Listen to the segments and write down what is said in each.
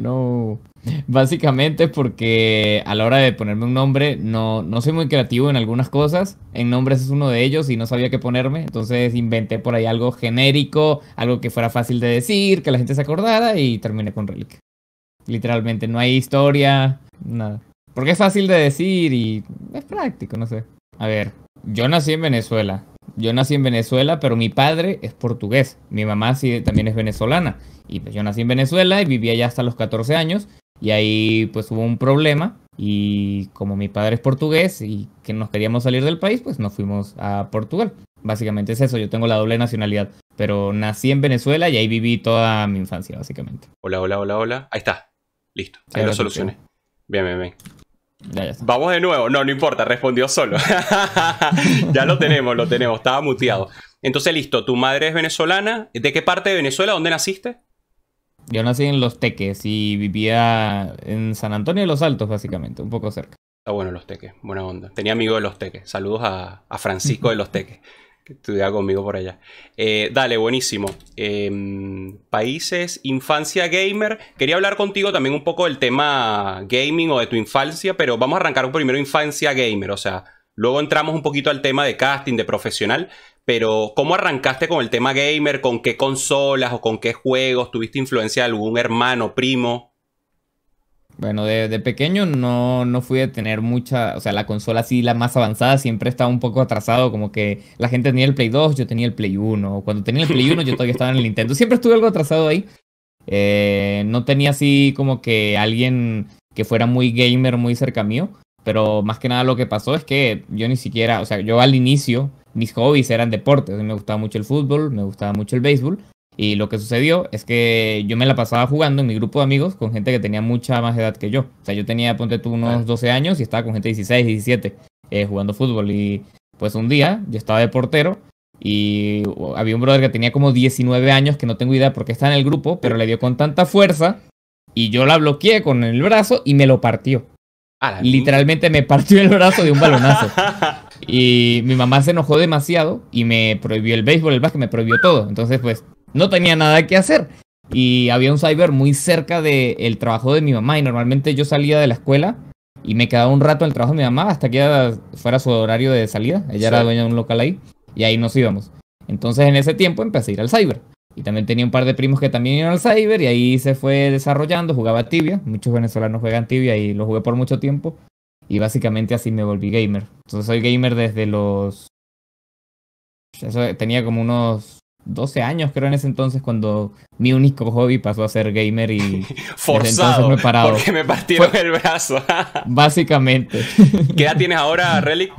No. Básicamente porque a la hora de ponerme un nombre no, no soy muy creativo en algunas cosas. En nombres es uno de ellos y no sabía qué ponerme. Entonces inventé por ahí algo genérico, algo que fuera fácil de decir, que la gente se acordara y terminé con Relic. Literalmente, no hay historia, nada. Porque es fácil de decir y es práctico, no sé. A ver, yo nací en Venezuela. Yo nací en Venezuela, pero mi padre es portugués. Mi mamá sí también es venezolana. Y pues yo nací en Venezuela y vivía allá hasta los 14 años. Y ahí pues hubo un problema. Y como mi padre es portugués y que nos queríamos salir del país, pues nos fuimos a Portugal. Básicamente es eso, yo tengo la doble nacionalidad. Pero nací en Venezuela y ahí viví toda mi infancia, básicamente. Hola, hola, hola, hola. Ahí está. Listo. Ahí lo solucioné. Bien, bien, bien. Ya, ya está. Vamos de nuevo. No, no importa, respondió solo. ya lo tenemos, lo tenemos. Estaba muteado. Entonces, listo. Tu madre es venezolana. ¿De qué parte de Venezuela? ¿Dónde naciste? Yo nací en Los Teques y vivía en San Antonio de los Altos, básicamente, un poco cerca. Está bueno Los Teques, buena onda. Tenía amigos de Los Teques. Saludos a, a Francisco de Los Teques, que estudiaba conmigo por allá. Eh, dale, buenísimo. Eh, países, infancia gamer. Quería hablar contigo también un poco del tema gaming o de tu infancia, pero vamos a arrancar primero infancia gamer. O sea, luego entramos un poquito al tema de casting, de profesional. Pero, ¿cómo arrancaste con el tema gamer? ¿Con qué consolas o con qué juegos? ¿Tuviste influencia de algún hermano, primo? Bueno, de, pequeño no, no fui a tener mucha, o sea, la consola así, la más avanzada, siempre estaba un poco atrasado, como que la gente tenía el Play 2, yo tenía el Play 1, o cuando tenía el Play 1 yo todavía estaba en el Nintendo, siempre estuve algo atrasado ahí. Eh, no tenía así como que alguien que fuera muy gamer muy cerca mío, pero más que nada lo que pasó es que yo ni siquiera, o sea, yo al inicio, mis hobbies eran deportes, me gustaba mucho el fútbol, me gustaba mucho el béisbol, y lo que sucedió es que yo me la pasaba jugando en mi grupo de amigos con gente que tenía mucha más edad que yo. O sea, yo tenía, ponte tú, unos 12 años y estaba con gente de 16, 17 eh, jugando fútbol. Y pues un día yo estaba de portero y había un brother que tenía como 19 años, que no tengo idea por qué está en el grupo, pero le dio con tanta fuerza y yo la bloqueé con el brazo y me lo partió. Literalmente me partió el brazo de un balonazo. Y mi mamá se enojó demasiado y me prohibió el béisbol, el básquet, me prohibió todo. Entonces, pues, no tenía nada que hacer. Y había un cyber muy cerca del trabajo de mi mamá. Y normalmente yo salía de la escuela y me quedaba un rato en el trabajo de mi mamá hasta que fuera su horario de salida. Ella era dueña de un local ahí. Y ahí nos íbamos. Entonces, en ese tiempo empecé a ir al cyber. Y también tenía un par de primos que también iban al cyber. Y ahí se fue desarrollando. Jugaba tibia. Muchos venezolanos juegan tibia y lo jugué por mucho tiempo. Y básicamente así me volví gamer. Entonces soy gamer desde los... Eso, tenía como unos 12 años creo en ese entonces cuando mi único hobby pasó a ser gamer y Forzado. parado. Porque me partieron el brazo. básicamente ¿Qué edad tienes ahora, Relic?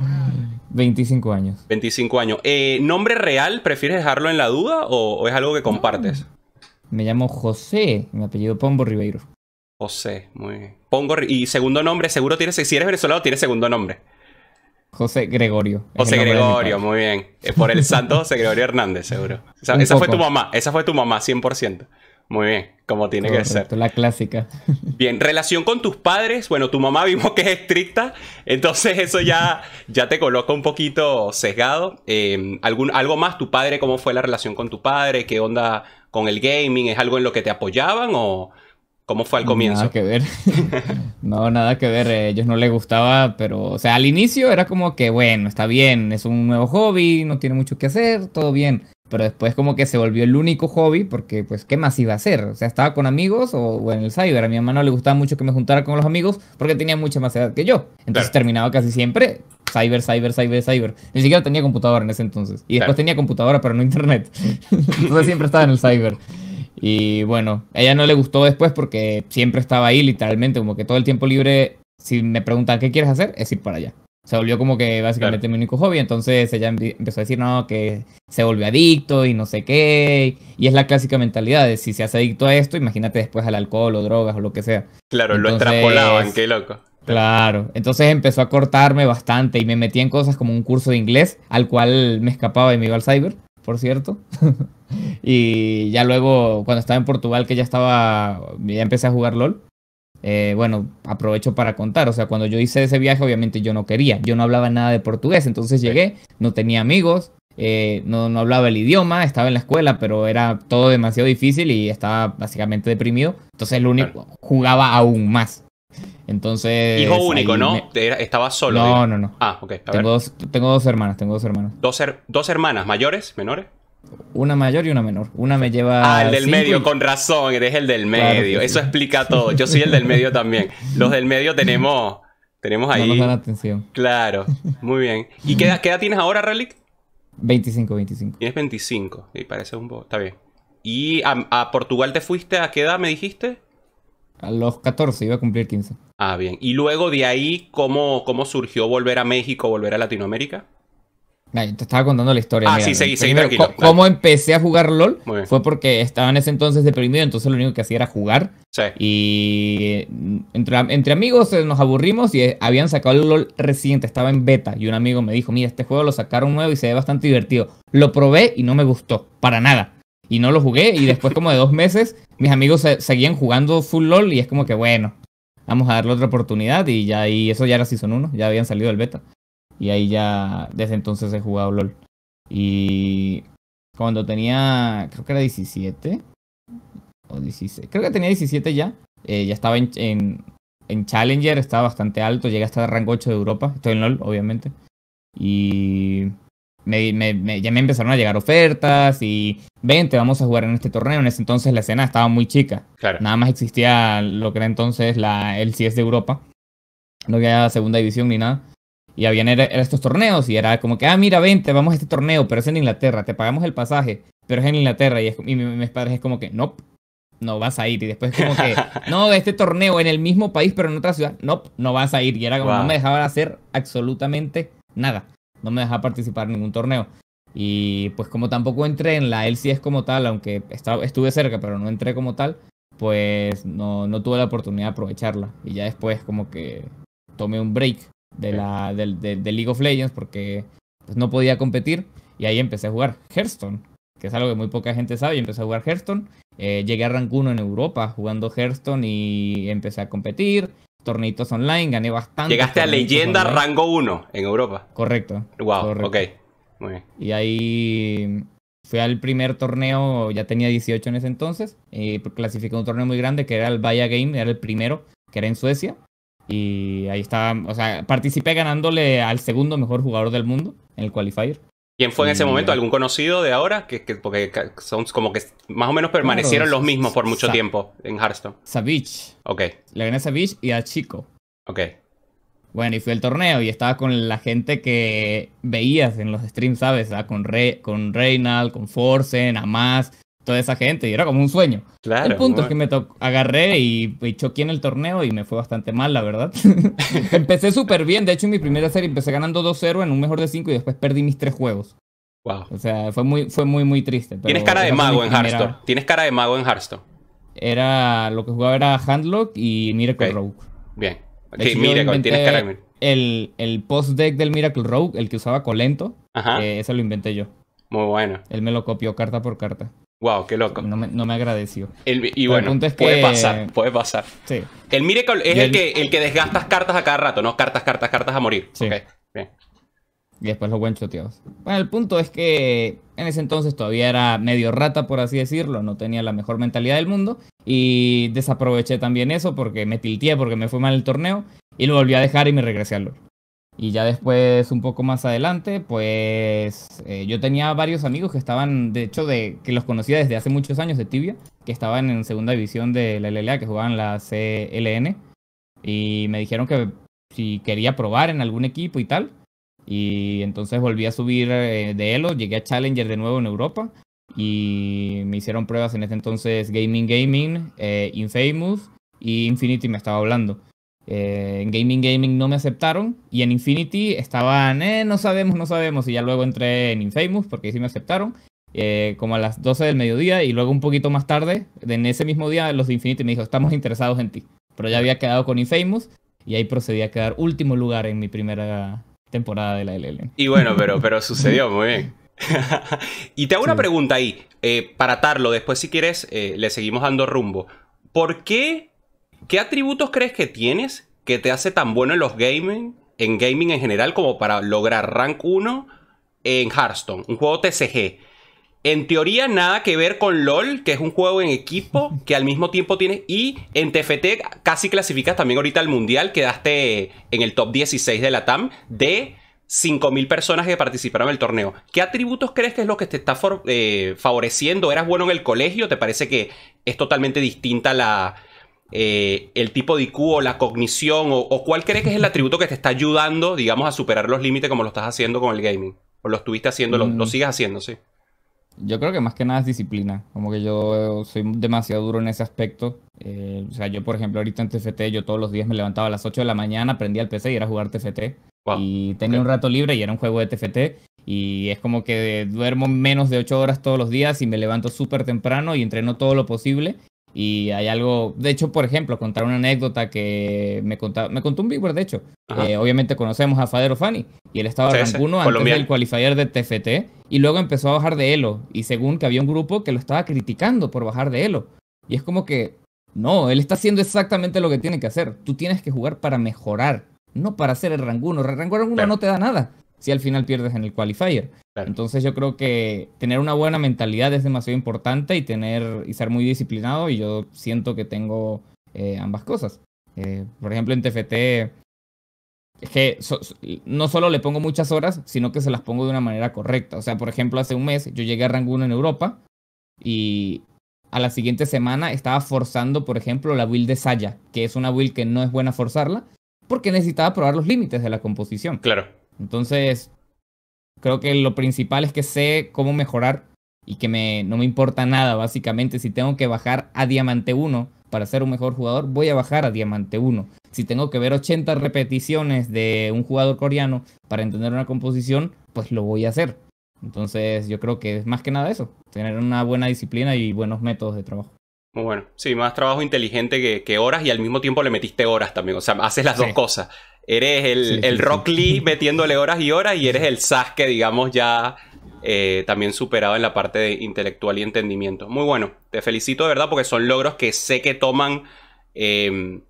25 años. 25 años. Eh, ¿Nombre real? ¿Prefieres dejarlo en la duda o, o es algo que compartes? Me llamo José, mi apellido Pombo Ribeiro. José, muy bien. Pongo. Y segundo nombre, seguro tienes. Si eres venezolano, tienes segundo nombre. José Gregorio. José Gregorio, muy bien. Es por el santo José Gregorio Hernández, seguro. Esa, fue tu mamá, esa fue tu mamá, 100%. Muy bien, como tiene que ser. La clásica. Bien, relación con tus padres. Bueno, tu mamá vimos que es estricta, entonces eso ya, ya te coloca un poquito sesgado. Eh, ¿algún, ¿Algo más? ¿Tu padre? ¿Cómo fue la relación con tu padre? ¿Qué onda con el gaming? ¿Es algo en lo que te apoyaban o cómo fue al comienzo? Nada que ver. no, nada que ver. A ellos no les gustaba, pero, o sea, al inicio era como que, bueno, está bien, es un nuevo hobby, no tiene mucho que hacer, todo bien. Pero después como que se volvió el único hobby porque, pues, ¿qué más iba a hacer? O sea, estaba con amigos o, o en el cyber. A mi mamá no le gustaba mucho que me juntara con los amigos porque tenía mucha más edad que yo. Entonces Claro. terminaba casi siempre cyber, cyber, cyber, cyber. Ni siquiera tenía computadora en ese entonces. Y después Claro. tenía computadora, pero no internet. entonces siempre estaba en el cyber. Y bueno, a ella no le gustó después porque siempre estaba ahí, literalmente, como que todo el tiempo libre, si me preguntan qué quieres hacer, es ir para allá. Se volvió como que básicamente mi único hobby, entonces ella empe- empezó a decir, no, que se volvió adicto y no sé qué. Y es la clásica mentalidad de si se hace adicto a esto, imagínate después al alcohol o drogas o lo que sea. Claro, lo Entonces- extrapolaban, qué loco. Claro, entonces empezó a cortarme bastante y me metí en cosas como un curso de inglés, al cual me escapaba y me iba al cyber, por cierto. y ya luego, cuando estaba en Portugal, que ya estaba, ya empecé a jugar LOL, eh, bueno, aprovecho para contar, o sea, cuando yo hice ese viaje, obviamente yo no quería, yo no hablaba nada de portugués, entonces llegué, no tenía amigos, eh, no, no hablaba el idioma, estaba en la escuela, pero era todo demasiado difícil y estaba básicamente deprimido. Entonces el único jugaba aún más. Entonces. Hijo único, ¿no? Era- Estaba solo. No, digamos. no, no. Ah, ok. A ver. Tengo dos, tengo dos hermanas, tengo dos hermanas. Dos, her- dos hermanas, mayores, menores. Una mayor y una menor. Una me lleva. Ah, el del medio, y- con razón, eres el del Claro medio. sí. Eso explica todo. Yo soy el del medio también. Los del medio tenemos, tenemos No ahí. nos dan atención. Claro, muy bien. ¿Y qué edad, qué edad tienes ahora, Relic? 25, 25. Tienes 25. Y parece un poco. Está bien. ¿Y a, a Portugal te fuiste a qué edad me dijiste? A los 14 iba a cumplir 15. Ah, bien. Y luego de ahí, ¿cómo, cómo surgió volver a México, volver a Latinoamérica? Ay, te estaba contando la historia. Ah, mira. sí, seguí, tranquilo. ¿Cómo empecé a jugar LOL? Fue porque estaba en ese entonces deprimido, entonces lo único que hacía era jugar. Sí. Y entre, entre amigos eh, nos aburrimos y eh, habían sacado el LOL reciente, estaba en beta. Y un amigo me dijo, mira, este juego lo sacaron nuevo y se ve bastante divertido. Lo probé y no me gustó, para nada. Y no lo jugué y después como de dos meses mis amigos se- seguían jugando full LOL y es como que bueno, vamos a darle otra oportunidad y ya y eso ya era Season 1, ya habían salido del beta. Y ahí ya desde entonces he jugado LOL. Y cuando tenía, creo que era 17 o 16, creo que tenía 17 ya. eh, ya estaba en, en, en Challenger, estaba bastante alto, llegué hasta el rango 8 de Europa. Estoy en LOL, obviamente. Y me, me- me- ya me empezaron a llegar ofertas y vente, vamos a jugar en este torneo. En ese entonces la escena estaba muy chica. Claro. Nada más existía lo que era entonces la, el CS de Europa. No había segunda división ni nada. Y habían era- era estos torneos y era como que, ah, mira, vente, vamos a este torneo, pero es en Inglaterra, te pagamos el pasaje, pero es en Inglaterra. Y, es- y mis padres es como que, no, no vas a ir. Y después como que, no, de este torneo en el mismo país, pero en otra ciudad, no, no vas a ir. Y era como, Wow. no me dejaban hacer absolutamente nada. No me dejaba participar en ningún torneo. Y pues como tampoco entré en la LCS como tal, aunque estaba, estuve cerca, pero no entré como tal, pues no, no tuve la oportunidad de aprovecharla. Y ya después como que tomé un break de, la, del- de, de League of Legends porque pues, no podía competir. Y ahí empecé a jugar Hearthstone, que es algo que muy poca gente sabe. Y empecé a jugar Hearthstone. Eh, llegué a rank 1 en Europa jugando Hearthstone y empecé a competir. Torneitos online, gané bastante. Llegaste a leyenda online. rango 1 en Europa. Correcto. Wow, Correcto. ok. Muy bien. Y ahí fui al primer torneo, ya tenía 18 en ese entonces. Y clasificé un torneo muy grande que era el Vaya Game, era el primero, que era en Suecia. Y ahí estaba, o sea, participé ganándole al segundo mejor jugador del mundo en el qualifier. ¿Quién fue en ese momento? ¿Algún conocido de ahora? Que, que- porque son como que más o menos permanecieron Claro, los mismos por mucho tiempo en Hearthstone. Savage. Ok, Le gané a Savage y a Chico. ok. Bueno, y fui al torneo y estaba con la gente que veías en los streams, ¿sabes? Ah, con, Re con Reynald, con Forsen, Amas, toda esa gente. Y era como un sueño. Claro. el punto es que me tocó, agarré y, y choqué en el torneo y me fue bastante mal, la verdad. empecé súper bien. De hecho, en mi primera serie empecé ganando 2-0 en un mejor de 5 y después perdí mis tres juegos. Wow. O sea, fue muy, fue muy, muy triste. pero Tienes cara de mago en primera- Hearthstone. Tienes cara de mago en Hearthstone. Era, lo que jugaba era Handlock y Miracle. Rogue. Bien. De Sí, hecho, yo mira, inventé tienes cara de... El, el post-deck del Miracle Rogue, el que usaba Colento, Ajá. eh, ese lo inventé yo. Muy bueno. Él me lo copió carta por carta. Wow, qué loco. No me, no me agradeció. El- y bueno, puede pasar, puede pasar. Sí. El Miracle es el, el- que, el que desgastas cartas a cada rato, ¿no? Cartas, cartas, cartas a morir. Sí. Bien. Y después los buen choteados. Bueno, el punto es que en ese entonces todavía era medio rata, por así decirlo. No tenía la mejor mentalidad del mundo. Y desaproveché también eso porque me tilteé, porque me fue mal el torneo. Y lo volví a dejar y me regresé al LoL. Y ya después, un poco más adelante, pues eh, yo tenía varios amigos que estaban, de hecho, de que los conocía desde hace muchos años de Tibia, que estaban en segunda división de la LLA, que jugaban la CLN. Y me dijeron que si quería probar en algún equipo y tal. Y entonces volví a subir eh, de Elo, llegué a Challenger de nuevo en Europa y me hicieron pruebas en ese entonces Gaming Gaming, eh, Infamous y Infinity me estaba hablando. Eh, en Gaming Gaming no me aceptaron y en Infinity estaban, eh, no sabemos, no sabemos y ya luego entré en Infamous porque ahí sí me aceptaron. eh, como a las 12 del mediodía y luego un poquito más tarde, en ese mismo día, los de Infinity me dijo, estamos interesados en ti. Pero ya había quedado con Infamous y ahí procedí a quedar último lugar en mi primera temporada de la LL. Y bueno, pero, pero sucedió muy bien. y te hago una pregunta ahí, eh, para atarlo, después si quieres eh, le seguimos dando rumbo. ¿Por qué? ¿Qué atributos crees que tienes que te hace tan bueno en los gaming, en gaming en general, como para lograr rank 1 en Hearthstone, un juego TCG. En teoría, nada que ver con LOL, que es un juego en equipo que al mismo tiempo tiene. Y en TFT casi clasificas también ahorita al mundial, quedaste en el top 16 de la TAM de 5.000 personas que participaron en el torneo. ¿Qué atributos crees que es lo que te está eh, favoreciendo? ¿Eras bueno en el colegio? ¿Te parece que es totalmente distinta la, eh, el tipo de IQ o la cognición? O, cuál crees que es el atributo que te está ayudando, digamos, a superar los límites como lo estás haciendo con el gaming? ¿O lo estuviste haciendo, lo, lo mm. sigues haciendo, sí? Yo creo que más que nada es disciplina. Como que yo soy demasiado duro en ese aspecto. Eh, o sea, yo, por ejemplo, ahorita en TFT, yo todos los días me levantaba a las 8 de la mañana, prendía el PC y era a jugar TFT. y tenía un rato libre y era un juego de TFT. Y es como que duermo menos de 8 horas todos los días y me levanto súper temprano y entreno todo lo posible. Y hay algo, de hecho, por ejemplo, contar una anécdota que me, contó, me contó un Bigware, de hecho. Eh, obviamente conocemos a Fadero Fani y él estaba en 1 antes del qualifier de TFT y luego empezó a bajar de Elo. Y según que había un grupo que lo estaba criticando por bajar de Elo. Y es como que, no, él está haciendo exactamente lo que tiene que hacer. Tú tienes que jugar para mejorar, no para hacer el 1. El rank 1 no te da nada si al final pierdes en el qualifier. Entonces yo creo que tener una buena mentalidad es demasiado importante y tener y ser muy disciplinado y yo siento que tengo eh, ambas cosas. Eh, por ejemplo en TFT es que no solo le pongo muchas horas, sino que se las pongo de una manera correcta. O sea, por ejemplo, hace un mes yo llegué a 1 en Europa y a la siguiente semana estaba forzando, por ejemplo, la build de Saya, que es una build que no es buena forzarla, porque necesitaba probar los límites de la composición. Claro. Entonces, creo que lo principal es que sé cómo mejorar y que me, no me importa nada, básicamente. Si tengo que bajar a Diamante 1 para ser un mejor jugador, voy a bajar a Diamante 1. Si tengo que ver 80 repeticiones de un jugador coreano para entender una composición, pues lo voy a hacer. Entonces, yo creo que es más que nada eso, tener una buena disciplina y buenos métodos de trabajo. Muy bueno. Sí, más trabajo inteligente que, horas y al mismo tiempo le metiste horas también. O sea, haces las dos cosas. Eres el, Rock Lee metiéndole horas y horas y eres el Sasuke, digamos, ya eh, también superado en la parte de intelectual y entendimiento. Muy bueno. Te felicito de verdad porque son logros que sé que toman, em,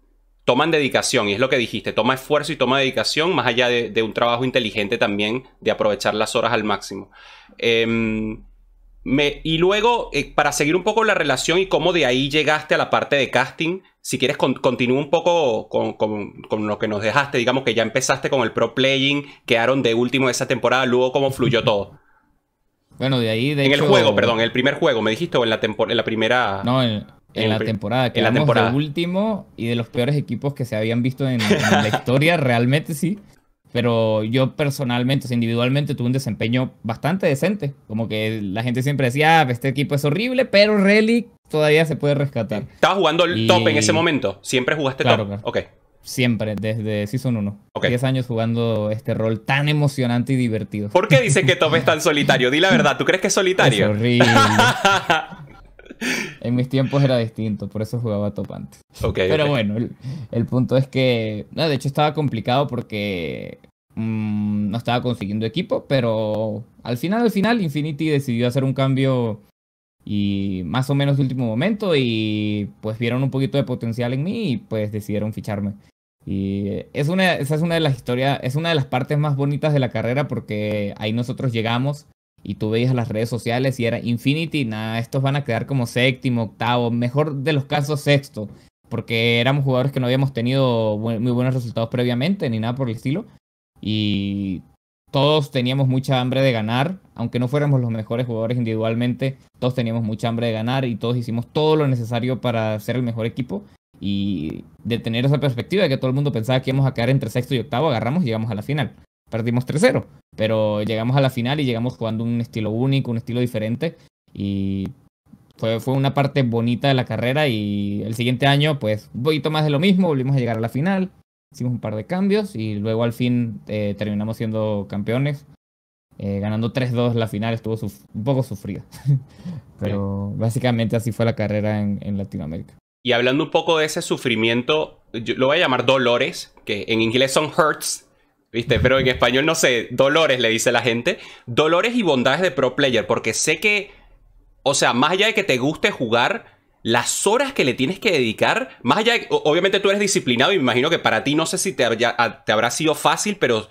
toman dedicación. Y es lo que dijiste, toma esfuerzo y toma dedicación, más allá de, un trabajo inteligente también de aprovechar las horas al máximo. Em, y luego, eh, para seguir un poco la relación y cómo de ahí llegaste a la parte de casting, si quieres, continúa un poco con, lo que nos dejaste. Digamos que ya empezaste con el pro playing, quedaron de último esa temporada, luego cómo fluyó todo. Bueno, de ahí, de En el juego, perdón, en el primer juego, ¿me dijiste? ¿O en la, en la primera...? No, en, la temporada. En la temporada. de último y de los peores equipos que se habían visto en, en la historia, realmente sí. Pero yo personalmente, o sea, individualmente, tuve un desempeño bastante decente. Como que la gente siempre decía, ah, este equipo es horrible, pero Relic todavía se puede rescatar. ¿Estabas jugando el top en ese momento? ¿Siempre jugaste top? Claro. Ok. Siempre, desde Season 1. Ok. 10 años jugando este rol tan emocionante y divertido. ¿Por qué dice que Top es tan solitario? Di la verdad, ¿tú crees que es solitario? Es horrible. en mis tiempos era distinto, por eso jugaba top antes. Pero bueno, el, punto es que, no, de hecho estaba complicado porque mm, no estaba consiguiendo equipo, pero al final, al final, Infinity decidió hacer un cambio y más o menos de último momento y pues vieron un poquito de potencial en mí y pues decidieron ficharme. Y es una, esa es una de las historias, es una de las partes más bonitas de la carrera porque ahí nosotros llegamos y tú veías las redes sociales y era Infinity, nada, estos van a quedar como séptimo, octavo, mejor de los casos sexto, porque éramos jugadores que no habíamos tenido muy buenos resultados previamente ni nada por el estilo. Y todos teníamos mucha hambre de ganar, aunque no fuéramos los mejores jugadores individualmente, todos teníamos mucha hambre de ganar y todos hicimos todo lo necesario para ser el mejor equipo. Y de tener esa perspectiva de que todo el mundo pensaba que íbamos a quedar entre sexto y octavo, agarramos y llegamos a la final perdimos 3-0, pero llegamos a la final y llegamos jugando un estilo único, un estilo diferente y fue, fue una parte bonita de la carrera y el siguiente año pues un poquito más de lo mismo, volvimos a llegar a la final, hicimos un par de cambios y luego al fin eh, terminamos siendo campeones. Eh, ganando 3-2 la final estuvo un poco sufrida. Pero básicamente así fue la carrera en, en Latinoamérica. Y hablando un poco de ese sufrimiento, yo lo voy a llamar dolores, que en inglés son hurts, ¿Viste? Pero en español no sé, dolores le dice la gente. Dolores y bondades de pro player, porque sé que, o sea, más allá de que te guste jugar, las horas que le tienes que dedicar, más allá de, obviamente tú eres disciplinado y me imagino que para ti no sé si te, te habrá sido fácil, pero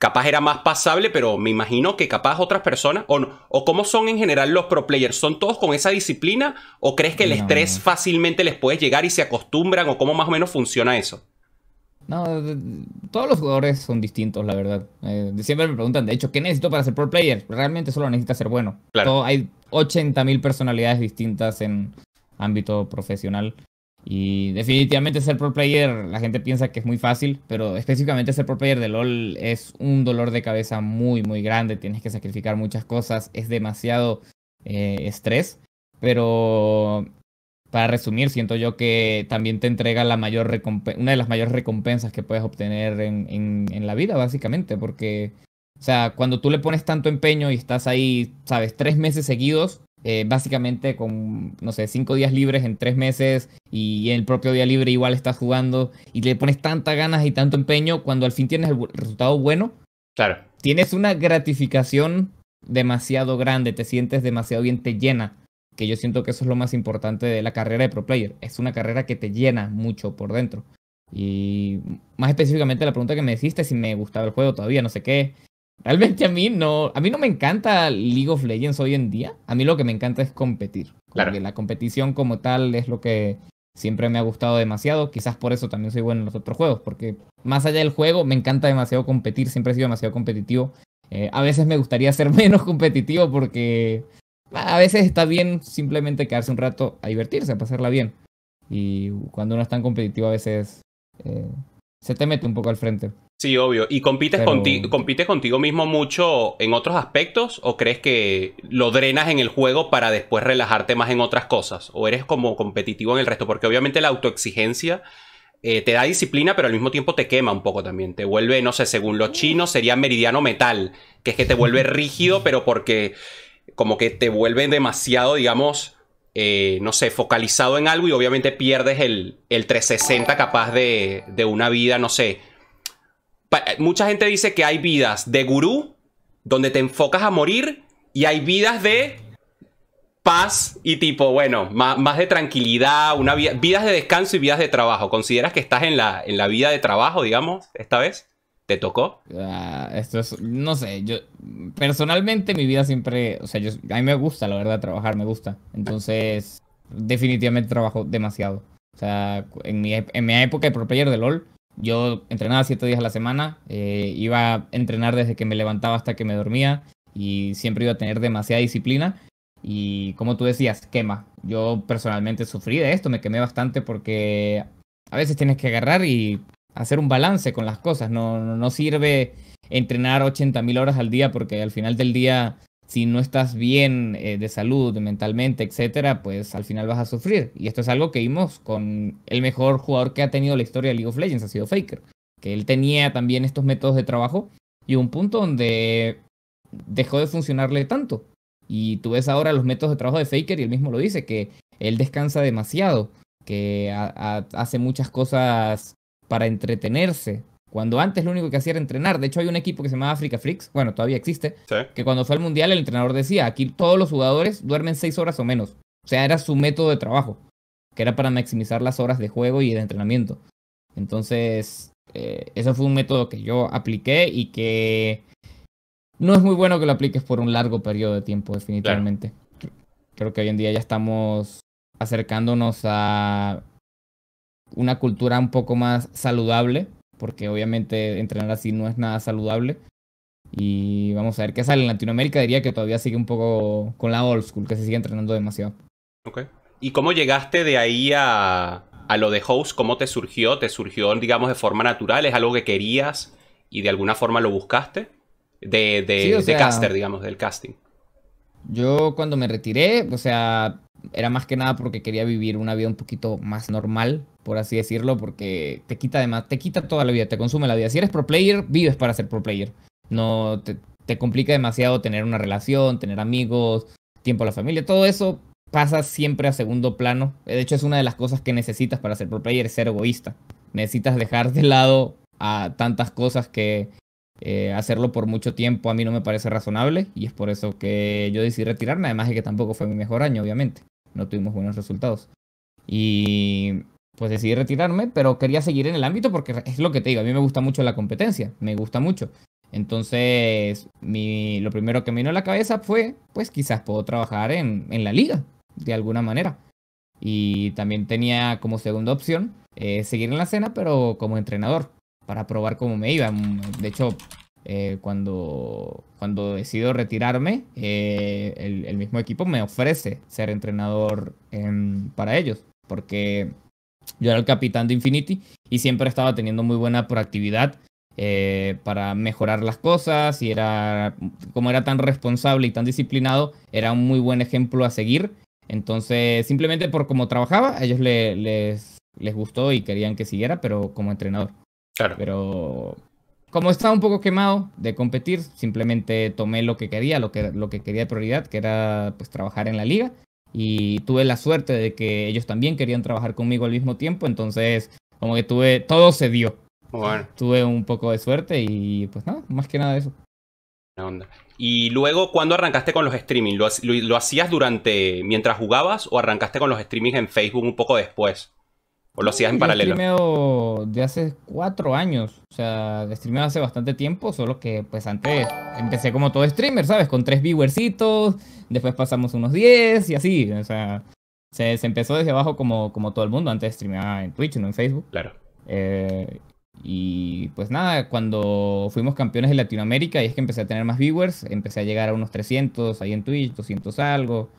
capaz era más pasable, pero me imagino que capaz otras personas, o, o cómo son en general los pro players, ¿son todos con esa disciplina? ¿O crees que el estrés fácilmente les puede llegar y se acostumbran? ¿O cómo más o menos funciona eso? No, todos los jugadores son distintos, la verdad. Eh, siempre me preguntan, de hecho, ¿qué necesito para ser pro player? Realmente solo necesita ser bueno. Claro. hay 80.000 personalidades distintas en ámbito profesional. Y definitivamente ser pro player, la gente piensa que es muy fácil, pero específicamente ser pro player de LOL es un dolor de cabeza muy, muy grande. Tienes que sacrificar muchas cosas, es demasiado eh, estrés. Pero para resumir, siento yo que también te entrega la mayor una de las mayores recompensas que puedes obtener en, en la vida, básicamente, porque, o sea, cuando tú le pones tanto empeño y estás ahí, sabes, tres meses seguidos, eh, básicamente con, no sé, cinco días libres en tres meses y en el propio día libre igual estás jugando y le pones tantas ganas y tanto empeño, cuando al fin tienes el resultado bueno, claro. tienes una gratificación demasiado grande, te sientes demasiado bien, te llena, que yo siento que eso es lo más importante de la carrera de pro player, es una carrera que te llena mucho por dentro. Y más específicamente la pregunta que me hiciste, si me gustaba el juego todavía, no sé qué. Realmente a mí no, a mí no me encanta League of Legends hoy en día. A mí lo que me encanta es competir. Claro. Porque la competición como tal es lo que siempre me ha gustado demasiado. Quizás por eso también soy bueno en los otros juegos. Porque más allá del juego, me encanta demasiado competir. Siempre he sido demasiado competitivo. Eh, a veces me gustaría ser menos competitivo porque a veces está bien simplemente quedarse un rato a divertirse, a pasarla bien. Y cuando uno es tan competitivo a veces eh, se te mete un poco al frente. Sí, obvio. ¿Y compites, contigo, compites contigo mismo mucho en otros aspectos? ¿O crees que lo drenas en el juego para después relajarte más en otras cosas? ¿O eres como competitivo en el resto? Porque obviamente la autoexigencia eh, te da disciplina, pero al mismo tiempo te quema un poco también. Te vuelve, no sé, según los chinos sería meridiano metal, que es que te vuelve rígido, pero porque como que te vuelve demasiado, digamos, eh, no sé, focalizado en algo y obviamente pierdes el, el 360 capaz de, de una vida, no sé mucha gente dice que hay vidas de gurú, donde te enfocas a morir, y hay vidas de paz y tipo, bueno, más, de tranquilidad, una vidas de descanso y vidas de trabajo. ¿Consideras que estás en la, en la vida de trabajo, digamos, esta vez? ¿Te tocó? Ah, esto es, no sé, yo personalmente mi vida siempre, o sea, yo, a mí me gusta, la verdad, trabajar, me gusta. Entonces, definitivamente trabajo demasiado. O sea, en mi, en mi época de pro player de LOL, yo entrenaba siete días a la semana, eh, iba a entrenar desde que me levantaba hasta que me dormía y siempre iba a tener demasiada disciplina. Y como tú decías, quema. Yo personalmente sufrí de esto, me quemé bastante porque a veces tienes que agarrar y hacer un balance con las cosas. No, no sirve entrenar 80.000 horas al día porque al final del día si no estás bien eh, de salud, mentalmente, etcétera, pues al final vas a sufrir. Y esto es algo que vimos con el mejor jugador que ha tenido la historia de League of Legends, ha sido Faker. Que él tenía también estos métodos de trabajo y un punto donde dejó de funcionarle tanto. Y tú ves ahora los métodos de trabajo de Faker y él mismo lo dice, que él descansa demasiado, que hace muchas cosas para entretenerse, cuando antes lo único que hacía era entrenar. De hecho, hay un equipo que se llama Africa Freaks, bueno, todavía existe, que cuando fue al Mundial el entrenador decía, aquí todos los jugadores duermen seis horas o menos. O sea, era su método de trabajo, que era para maximizar las horas de juego y de entrenamiento. Entonces, eh, eso fue un método que yo apliqué y que no es muy bueno que lo apliques por un largo periodo de tiempo, definitivamente. Creo que hoy en día ya estamos acercándonos a una cultura un poco más saludable porque obviamente entrenar así no es nada saludable. Y vamos a ver qué sale en Latinoamérica. Diría que todavía sigue un poco con la old school, que se sigue entrenando demasiado. Ok. ¿Y cómo llegaste de ahí a, a lo de host? ¿Cómo te surgió? ¿Te surgió, digamos, de forma natural? ¿Es algo que querías y de alguna forma lo buscaste? De, de, de caster, digamos, del casting. Yo cuando me retiré, o sea, era más que nada porque quería vivir una vida un poquito más normal, por así decirlo, porque te quita además, te quita toda la vida, te consume la vida. Si eres pro player, vives para ser pro player. No te, te complica demasiado tener una relación, tener amigos, tiempo a la familia, todo eso pasa siempre a segundo plano. De hecho, es una de las cosas que necesitas para ser pro player, es ser egoísta. Necesitas dejar de lado a tantas cosas que eh, hacerlo por mucho tiempo a mí no me parece razonable y es por eso que yo decidí retirarme, además de que tampoco fue mi mejor año, obviamente no tuvimos buenos resultados. Y pues decidí retirarme, pero quería seguir en el ámbito porque es lo que te digo, a mí me gusta mucho la competencia, me gusta mucho. Entonces, mi, lo primero que me vino a la cabeza fue, pues quizás puedo trabajar en, en la liga, de alguna manera. Y también tenía como segunda opción eh, seguir en la escena, pero como entrenador, para probar cómo me iba. De hecho, eh, cuando, cuando decido retirarme, eh, el, el, mismo equipo me ofrece ser entrenador para ellos, porque yo era el capitán de Infinity y siempre estaba teniendo muy buena proactividad eh, para mejorar las cosas y era, como era tan responsable y tan disciplinado, era un muy buen ejemplo a seguir. Entonces, simplemente por cómo trabajaba, a ellos les, les gustó y querían que siguiera, pero como entrenador. Claro. Pero como estaba un poco quemado de competir, simplemente tomé lo que quería, lo que, lo que quería de prioridad, que era pues trabajar en la liga. Y tuve la suerte de que ellos también querían trabajar conmigo al mismo tiempo, entonces como que tuve, todo se dio. Bueno. Tuve un poco de suerte y pues nada, más que nada eso. Onda. Y luego, ¿cuándo arrancaste con los streaming? ¿Lo, lo, lo hacías durante mientras jugabas o arrancaste con los streamings en Facebook un poco después? ¿O lo hacías en paralelo? Yo de hace cuatro años. O sea, streameo hace bastante tiempo, solo que pues antes empecé como todo streamer, ¿sabes? Con tres viewercitos, después pasamos unos diez y así. O sea, se, se, empezó desde abajo como, como todo el mundo. Antes streameaba en Twitch, no en Facebook. Claro. Eh, y pues nada, cuando fuimos campeones de Latinoamérica y es que empecé a tener más viewers, empecé a llegar a unos 300 ahí en Twitch, 200 algo.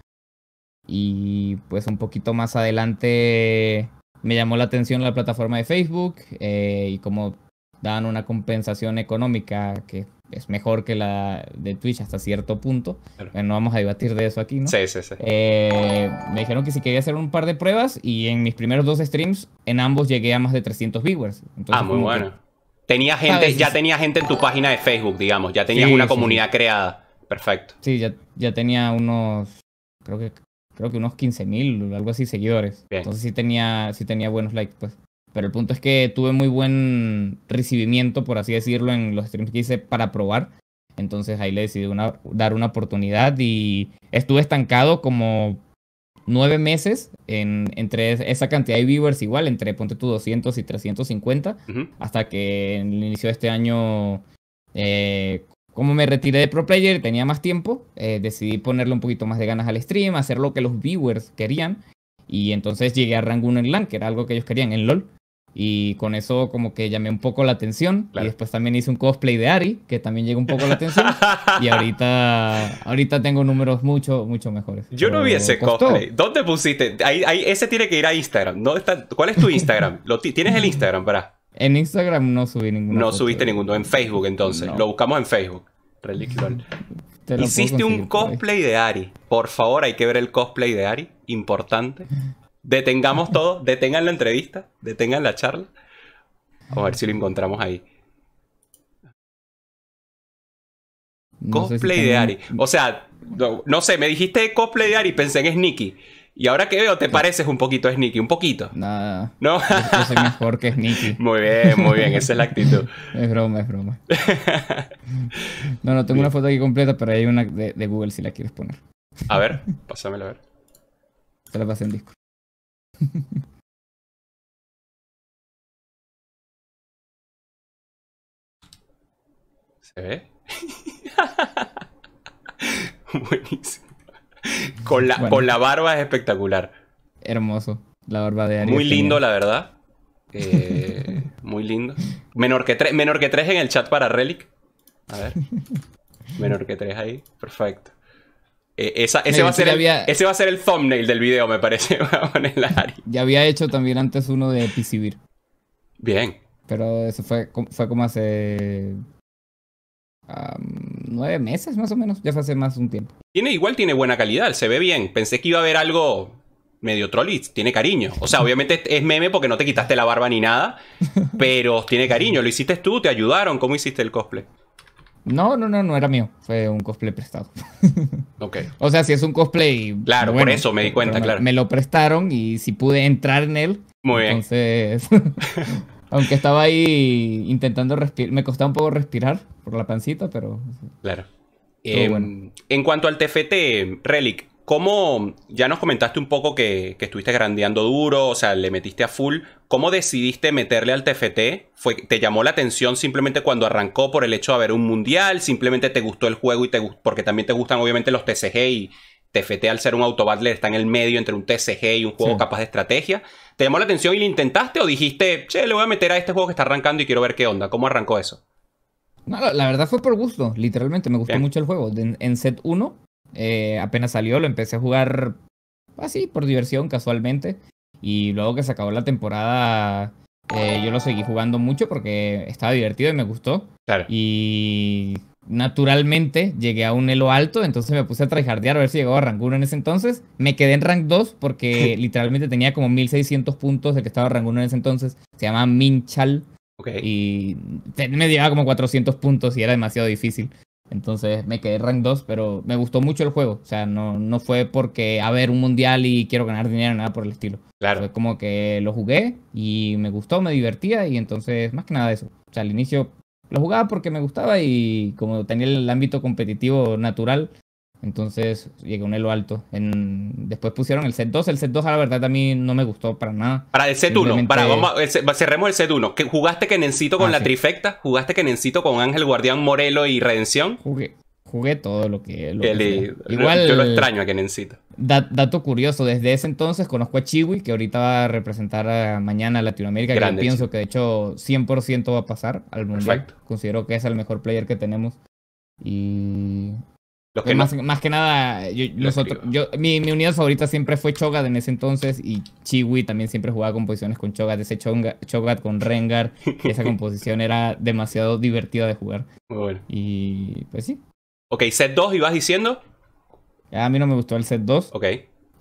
Y pues un poquito más adelante me llamó la atención la plataforma de Facebook eh, y como dan una compensación económica que es mejor que la de Twitch hasta cierto punto. Claro. No vamos a debatir de eso aquí, ¿no? Sí, sí, sí. Eh, me dijeron que si quería hacer un par de pruebas y en mis primeros dos streams, en ambos llegué a más de 300 viewers. Entonces, ah, muy bueno. Que, tenía gente, ya tenía gente en tu página de Facebook, digamos, ya tenías sí, una comunidad sí. creada. Perfecto. Sí, ya, ya tenía unos, creo que creo que unos 15.000 o algo así seguidores. Bien. Entonces sí tenía, sí tenía buenos likes, pues. Pero el punto es que tuve muy buen recibimiento, por así decirlo, en los streams que hice para probar. Entonces ahí le decidí una, dar una oportunidad y estuve estancado como nueve meses en, entre esa cantidad de viewers igual, entre ponte tú 200 y 350, uh -huh. hasta que en el inicio de este año, eh, como me retiré de Pro Player, tenía más tiempo, eh, decidí ponerle un poquito más de ganas al stream, hacer lo que los viewers querían. Y entonces llegué a rango 1 en LAN, que era algo que ellos querían en LOL. Y con eso como que llamé un poco la atención. Claro. Y después también hice un cosplay de Ari, que también llegó un poco la atención. y ahorita, ahorita tengo números mucho, mucho mejores. Yo no vi ese costó. cosplay. ¿Dónde pusiste? Ahí, ahí, ese tiene que ir a Instagram. ¿Dónde está? ¿Cuál es tu Instagram? ¿Lo ¿Tienes el Instagram, para? En Instagram no subí ninguno. No subiste ninguno. En Facebook entonces. No. Lo buscamos en Facebook. Relic LOL. Hiciste un cosplay de Ari. Por favor, hay que ver el cosplay de Ari. Importante. Detengamos todo, detengan la entrevista, detengan la charla. Vamos a ver si lo encontramos ahí. No cosplay si de Ari. O sea, no, no, sé, me dijiste cosplay de Ari, pensé en Sneaky. Y ahora que veo, te pareces un poquito a Sneaky, un poquito. Nada. ¿No? Yo soy mejor que Sneaky. Muy bien, muy bien, esa es la actitud. es broma, es broma. no, no, tengo una foto aquí completa, pero hay una de, de, Google si la quieres poner. A ver, pásamela a ver. Te la pasé en Discord. ¿Se ve? Buenísimo. Con la, bueno. con la barba es espectacular. Hermoso. La barba de Ari. Muy lindo, la verdad. Eh, muy lindo. Menor que, menor que 3 en el chat para Relic. A ver. Menor que 3 ahí. Perfecto. Eh, esa, ese, va a ser el, había... ese va a ser el thumbnail del video, me parece. ya había hecho también antes uno de PCBir. Bien. Pero eso fue, fue como hace Um, nueve meses más o menos, ya fue hace más un tiempo. Tiene, igual tiene buena calidad, se ve bien. Pensé que iba a haber algo medio troll tiene cariño. O sea, obviamente es meme porque no te quitaste la barba ni nada, pero tiene cariño. ¿Lo hiciste tú? ¿Te ayudaron? ¿Cómo hiciste el cosplay? No, no, no, no era mío. Fue un cosplay prestado. ok. O sea, si es un cosplay. Claro, bueno, por eso me di cuenta, me, claro. Me lo prestaron y si pude entrar en él. Muy bien. Entonces. Aunque estaba ahí intentando respirar. Me costaba un poco respirar por la pancita, pero. Claro. Eh, bueno. En cuanto al TFT, Relic, ¿Cómo, ya nos comentaste un poco que, que, estuviste grandeando duro, o sea, le metiste a full. ¿Cómo decidiste meterle al TFT? ¿Fue, ¿Te llamó la atención simplemente cuando arrancó por el hecho de haber un mundial? ¿Simplemente te gustó el juego y te porque también te gustan obviamente los TCG y TFT al ser un autobattler está en el medio entre un TCG y un juego capaz de estrategia? ¿Te llamó la atención y lo intentaste o dijiste, che, le voy a meter a este juego que está arrancando y quiero ver qué onda? ¿Cómo arrancó eso? No, la verdad fue por gusto, literalmente, me gustó mucho el juego. En, en set 1 eh, apenas salió, lo empecé a jugar así, por diversión, casualmente. Y luego que se acabó la temporada, eh, yo lo seguí jugando mucho porque estaba divertido y me gustó. Y naturalmente llegué a un elo alto, entonces me puse a tryhardear a ver si llegaba a rank 1 en ese entonces. Me quedé en rank 2 porque literalmente tenía como 1600 puntos de que estaba rank 1 en ese entonces. Se llama Minchal. Y me llevaba como 400 puntos y era demasiado difícil. Entonces me quedé rank 2, pero me gustó mucho el juego. O sea, no, no fue porque a ver un mundial y quiero ganar dinero, nada por el estilo. Claro. Fue como que lo jugué y me gustó, me divertía y entonces, más que nada eso. O sea, al inicio lo jugaba porque me gustaba y como tenía el ámbito competitivo natural, entonces llegué a un elo alto. En... Después pusieron el set 2. El set 2, a la verdad, a mí no me gustó para nada. Para el set 1, para, vamos, cerremos el set 1. ¿Jugaste Kenencito con ah, la trifecta? ¿Jugaste Kenencito con Ángel Guardián Morelo y Redención? Jugué. Jugué todo lo que. Igual. Yo lo extraño a Kenencito. dato curioso, desde ese entonces conozco a Chiwi, que ahorita va a representar mañana a Latinoamérica. que pienso que de hecho 100% va a pasar al mundial. Considero que es el mejor player que tenemos. Y más, que nada, yo, yo, mi, mi, unidad favorita siempre fue Cho'Gath en ese entonces y Chiwi también siempre jugaba composiciones con Cho'Gath, ese Cho'Gath con Rengar, esa composición era demasiado divertida de jugar. Muy bueno. Y pues sí. Ok, set 2 ibas diciendo. A mí no me gustó el set 2. Ok.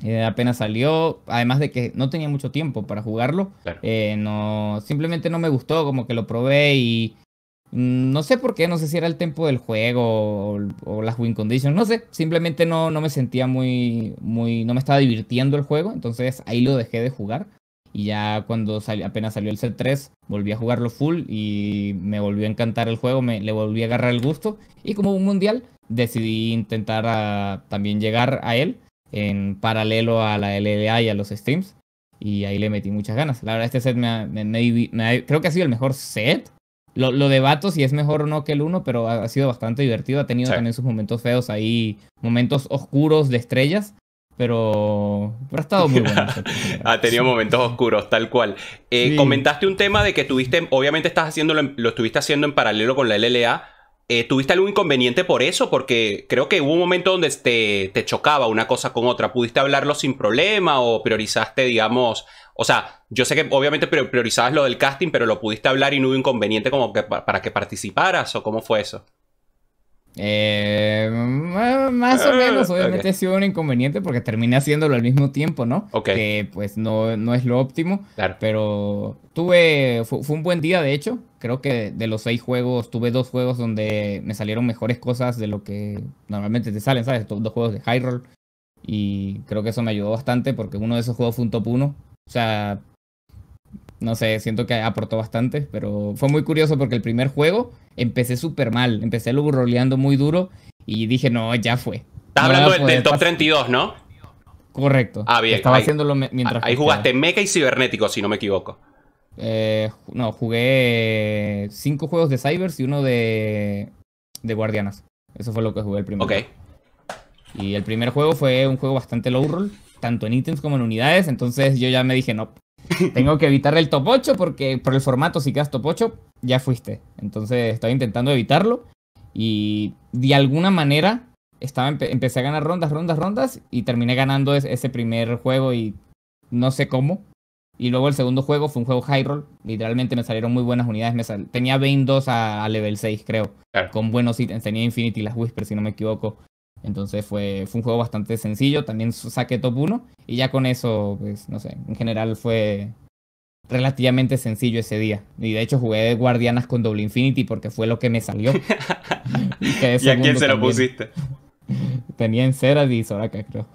Eh, apenas salió, además de que no tenía mucho tiempo para jugarlo, eh, no, simplemente no me gustó, como que lo probé y Mm, no sé por qué, no sé si era el tempo del juego o, las win conditions, no sé, simplemente no, no me sentía muy, muy, no me estaba divirtiendo el juego, entonces ahí lo dejé de jugar. Y ya cuando apenas salió el set 3, volví a jugarlo full y me volvió a encantar el juego, me, le volví a agarrar el gusto. Y como un mundial, decidí intentar ah, también llegar a él en paralelo a la LLA y a los streams. Y ahí le metí muchas ganas. La verdad, este set me, creo que ha sido el mejor set lo, lo, debato si es mejor o no que el 1, pero ha, sido bastante divertido. Ha tenido también sus momentos feos ahí, momentos oscuros de estrellas. Pero, pero ha estado muy bueno. ha tenido momentos oscuros, tal cual. Eh, comentaste un tema de que tuviste, obviamente estás haciéndolo, lo estuviste haciendo en paralelo con la LLA. Eh, ¿Tuviste algún inconveniente por eso? Porque creo que hubo un momento donde te, te, chocaba una cosa con otra. ¿Pudiste hablarlo sin problema o priorizaste, digamos, o sea, yo sé que obviamente priorizabas lo del casting, pero lo pudiste hablar y no hubo inconveniente como que para que participaras o cómo fue eso? Eh, más o ah, menos, obviamente ha sido un inconveniente porque terminé haciéndolo al mismo tiempo, ¿no? Ok. Que pues no, no es lo óptimo. Claro. Pero tuve, fue, un buen día de hecho. Creo que de los seis juegos, tuve dos juegos donde me salieron mejores cosas de lo que normalmente te salen, ¿sabes? Dos juegos de high roll. Y creo que eso me ayudó bastante porque uno de esos juegos fue un top 1 o sea, no sé, siento que aportó bastante, pero fue muy curioso porque el primer juego empecé súper mal, empecé lo roleando muy duro y dije, no, ya fue. Estás hablando del, top 32, ¿no? Correcto. Ah, bien. Estaba haciéndolo mientras. Ahí jugaste Mecha y Cibernético, si no me equivoco. Eh, no, jugué cinco juegos de Cybers y uno de, de Guardianas. Eso fue lo que jugué el primero. Ok. Y el primer juego fue un juego bastante low roll tanto en ítems como en unidades. Entonces yo ya me dije, no, tengo que evitar el top 8 porque por el formato, si quedas top 8, ya fuiste. Entonces estaba intentando evitarlo y de alguna manera estaba empecé a ganar rondas, rondas, rondas y terminé ganando ese primer juego y no sé cómo. Y luego el segundo juego fue un juego high roll. Literalmente me salieron muy buenas unidades. Me Tenía Bane 2 a, level 6, creo. Con buenos ítems. Tenía Infinity las Whispers, si no me equivoco. Entonces fue, fue un juego bastante sencillo, también saqué top 1 y ya con eso, pues no sé, en general fue relativamente sencillo ese día. Y de hecho jugué Guardianas con Double Infinity porque fue lo que me salió. y, a quién se lo pusiste? Tenía en Cera y Soraka, creo.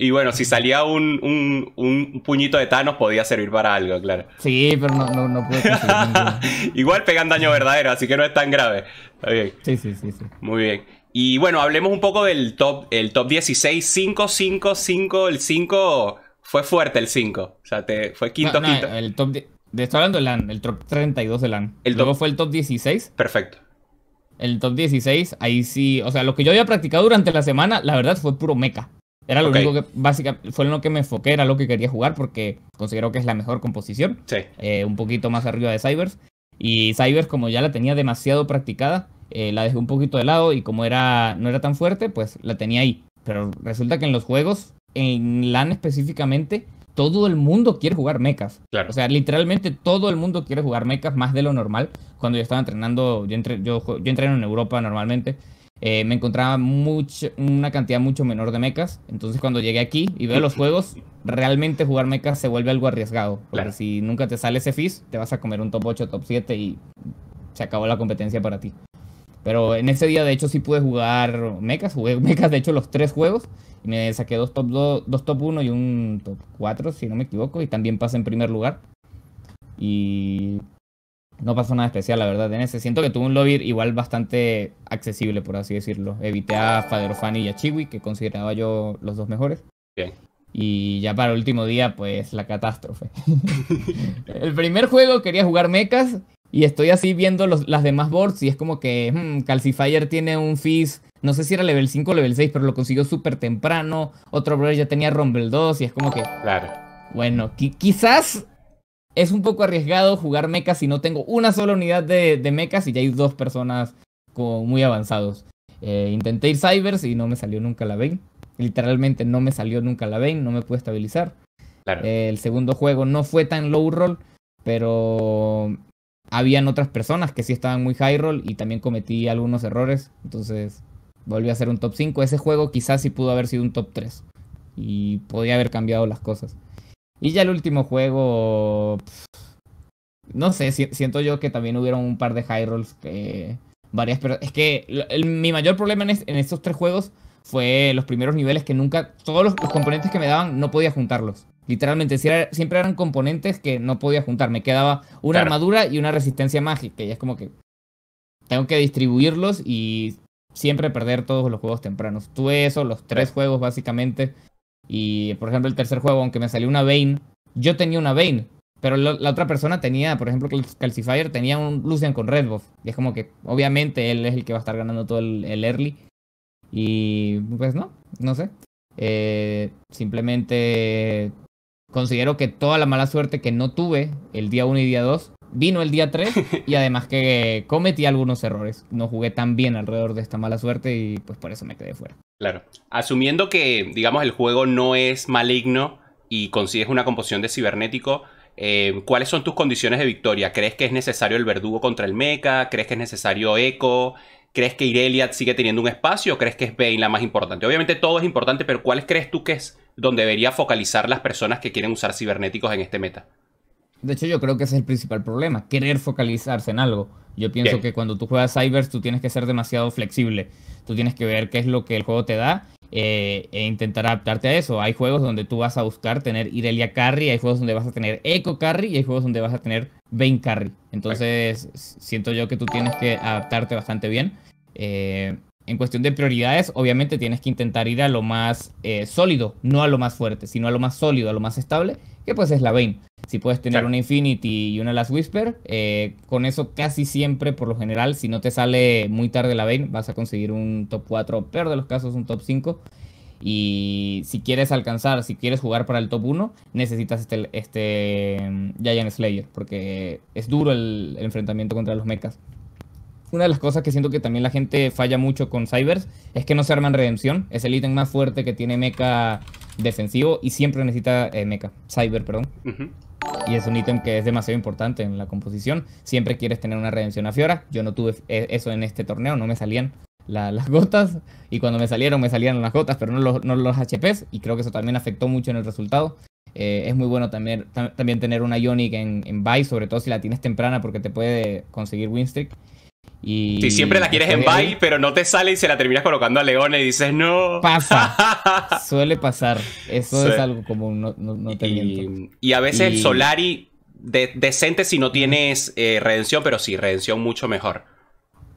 Y bueno, si salía un, un, un, puñito de Thanos podía servir para algo, claro. Sí, pero no, no, no pude Igual pegan daño verdadero, así que no es tan grave. Está bien. Sí, sí, sí, sí. Muy bien. Y bueno, hablemos un poco del top, el top 16, 5, 5, 5, el 5 fue fuerte el 5. O sea, te, fue quinto, No, no, quinto. el top... de- de- estoy hablando del LAN, el top 32 del LAN. El Luego top- fue el top 16. Perfecto. El top 16, ahí sí, o sea, lo que yo había practicado durante la semana, la verdad fue puro mecha. Era lo único que, básicamente, fue en lo que me enfoqué, era lo que quería jugar porque considero que es la mejor composición. Sí. eh, un poquito más arriba de Cybers. Y Cybers, como ya la tenía demasiado practicada, eh, la dejé un poquito de lado y como era, no era tan fuerte, pues la tenía ahí. Pero resulta que en los juegos, en LAN específicamente, todo el mundo quiere jugar mechas. Claro. O sea, literalmente todo el mundo quiere jugar mechas más de lo normal. Cuando yo estaba entrenando, yo, entre, yo, jue- yo entreno en Europa normalmente. eh, me encontraba mucho, una cantidad mucho menor de mechas. Entonces cuando llegué aquí y veo los juegos, realmente jugar mechas se vuelve algo arriesgado. Porque Claro. si nunca te sale ese fizz, te vas a comer un top 8, top 7 y se acabó la competencia para ti. Pero en ese día, de hecho, sí pude jugar mechas. Jugué mechas, de hecho, los tres juegos. Y me saqué dos top, 2, dos top 1 y un top 4, si no me equivoco. Y también pasé en primer lugar. Y no pasó nada especial, la verdad, en ese. Siento que tuve un lobby igual bastante accesible, por así decirlo. Evité a Faderofani y a Chiwi, que consideraba yo los dos mejores. Bien. Y ya para el último día, pues la catástrofe. el primer juego quería jugar mechas y estoy así viendo los- las demás boards y es como que hmm, Calcifier tiene un Fizz, no sé si era level 5 o level 6, pero lo consiguió súper temprano. Otro brother ya tenía Rumble 2 y es como que, Claro. bueno, qui- quizás es un poco arriesgado jugar mechas si no tengo una sola unidad de, de mechas y ya hay dos personas como muy avanzados. Eh, intenté ir Cybers y no me salió nunca la Vayne. Literalmente no me salió nunca la Vayne, no me pude estabilizar. Claro. Eh, el segundo juego no fue tan low roll, pero habían otras personas que sí estaban muy high roll y también cometí algunos errores. Entonces volví a ser un top 5. Ese juego quizás sí pudo haber sido un top 3 y podía haber cambiado las cosas. Y ya el último juego, no sé, si- siento yo que también hubieron un par de high rolls que varias pero Es que el- mi mayor problema en, es- en estos tres juegos fue los primeros niveles que nunca, todos los componentes que me daban no podía juntarlos. Literalmente, si era- siempre eran componentes que no podía juntar. Me quedaba una Claro. armadura y una resistencia mágica. Y es como que tengo que distribuirlos y siempre perder todos los juegos tempranos. Tuve eso, los tres juegos básicamente. Y por ejemplo, el tercer juego, aunque me salió una Vayne, yo tenía una Vayne. Pero lo- la otra persona tenía, por ejemplo, Cal- Calcifier tenía un Lucian con Red Buff. Y es como que, obviamente, él es el que va a estar ganando todo el, el early. Y pues no, no sé. Eh, simplemente considero que toda la mala suerte que no tuve el día 1 y día 2 vino el día 3 y además que cometí algunos errores. No jugué tan bien alrededor de esta mala suerte y pues por eso me quedé fuera. Claro. Asumiendo que, digamos, el juego no es maligno y consigues una composición de cibernético, eh, ¿cuáles son tus condiciones de victoria? ¿Crees que es necesario el verdugo contra el mecha? ¿Crees que es necesario Echo? ¿Crees que Irelia sigue teniendo un espacio o crees que es Vayne la más importante? Obviamente todo es importante, pero ¿cuáles crees tú que es donde debería focalizar las personas que quieren usar cibernéticos en este meta? De hecho, yo creo que ese es el principal problema, querer focalizarse en algo. Yo pienso Bien. que cuando tú juegas Cybers, tú tienes que ser demasiado flexible. Tú tienes que ver qué es lo que el juego te da eh, e intentar adaptarte a eso. Hay juegos donde tú vas a buscar tener Irelia Carry, hay juegos donde vas a tener Echo Carry y hay juegos donde vas a tener Vayne Carry. Entonces, siento yo que tú tienes que adaptarte bastante bien. Eh, en cuestión de prioridades, obviamente tienes que intentar ir a lo más eh, sólido, no a lo más fuerte, sino a lo más sólido, a lo más estable, que pues es la Vayne. Si puedes tener Claro. una Infinity y una Last Whisper, eh, con eso casi siempre, por lo general, si no te sale muy tarde la Vayne, vas a conseguir un top 4, peor de los casos, un top 5. Y si quieres alcanzar, si quieres jugar para el top 1, necesitas este, este mm, Giant Slayer, porque es duro el, el enfrentamiento contra los mechas. Una de las cosas que siento que también la gente falla mucho con Cybers es que no se arman redención. Es el ítem más fuerte que tiene mecha defensivo y siempre necesita eh, mecha, Cyber, perdón. Y es un ítem que es demasiado importante en la composición. Siempre quieres tener una redención a Fiora. Yo no tuve eh, eso en este torneo, no me salían la- las gotas. Y cuando me salieron, me salían las gotas, pero no los, no los HPs. Y creo que eso también afectó mucho en el resultado. Eh, es muy bueno también, tam- también tener una Ionic en, en buy, sobre todo si la tienes temprana, porque te puede conseguir win streak. Y Si siempre la quieres en bye, pero no te sale y se la terminas colocando a Leone y dices no. Pasa. Suele pasar. Eso Sí. es algo común, no, no, no te miento. y, y a veces el Y- Solari de- decente si no tienes eh, redención, pero sí, redención mucho mejor.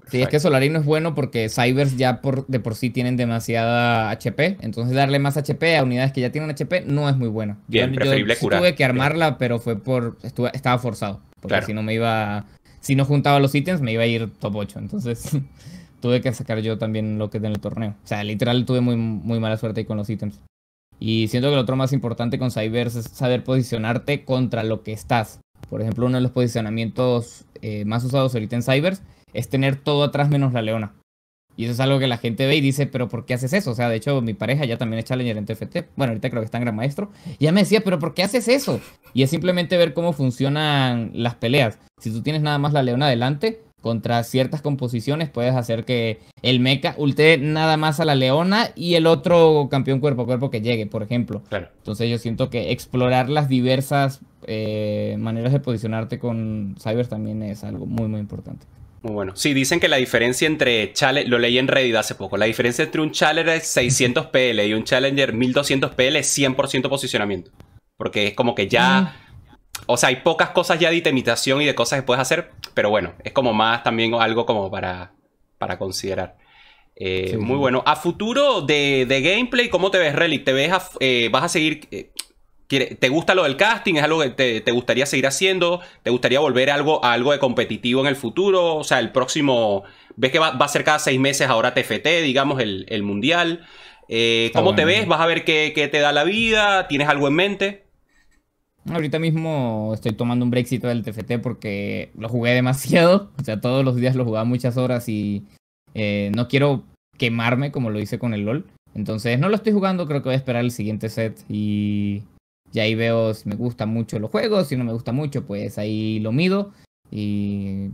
Sí, es que Solarino es bueno porque Cybers ya por, de por sí tienen demasiada HP. Entonces darle más HP a unidades que ya tienen HP no es muy bueno. Bien, preferible curar. Tuve que armarla, pero fue por. estaba forzado. Porque si no me iba. Si no juntaba los ítems, me iba a ir top 8. Entonces tuve que sacar yo también lo que es en el torneo. O sea, literal tuve muy, muy mala suerte ahí con los ítems. Y siento que lo otro más importante con Cybers es saber posicionarte contra lo que estás. Por ejemplo, uno de los posicionamientos eh, más usados ahorita en Cybers es tener todo atrás menos la leona. Y eso es algo que la gente ve y dice, pero ¿por qué haces eso? O sea, de hecho, mi pareja ya también es Challenger en TFT. Bueno, ahorita creo que está en Gran Maestro. Y ya me decía, pero ¿por qué haces eso? Y es simplemente ver cómo funcionan las peleas. Si tú tienes nada más la leona adelante, contra ciertas composiciones puedes hacer que el mecha ulte nada más a la leona y el otro campeón cuerpo a cuerpo que llegue, por ejemplo. Entonces yo siento que explorar las diversas eh, maneras de posicionarte con Cyber también es algo muy muy importante. Muy bueno. Sí, dicen que la diferencia entre Challenger, lo leí en Reddit hace poco, la diferencia entre un Challenger 600 PL y un Challenger 1200 PL es 100% posicionamiento. Porque es como que ya... O sea, hay pocas cosas ya de itemitación y de cosas que puedes hacer, pero bueno, es como más también algo como para, para considerar. Eh, muy bueno. A futuro de, gameplay, ¿cómo te ves, Relic? ¿Te ves eh, ¿Vas a seguir eh, ¿Te gusta lo del casting? ¿Es algo que te, gustaría seguir haciendo? ¿Te gustaría volver a algo, algo de competitivo en el futuro? O sea, el próximo. ¿Ves que va, a ser cada seis meses ahora TFT, digamos, el, mundial? Eh, ¿Cómo te ves? ¿Vas a ver qué, te da la vida? ¿Tienes algo en mente? Ahorita mismo estoy tomando un breakcito del TFT porque lo jugué demasiado. O sea, todos los días lo jugaba muchas horas y eh, no quiero quemarme como lo hice con el LOL. Entonces no lo estoy jugando, creo que voy a esperar el siguiente set y y ahí veo si me gustan mucho los juegos, si no me gusta mucho, pues ahí lo mido. Y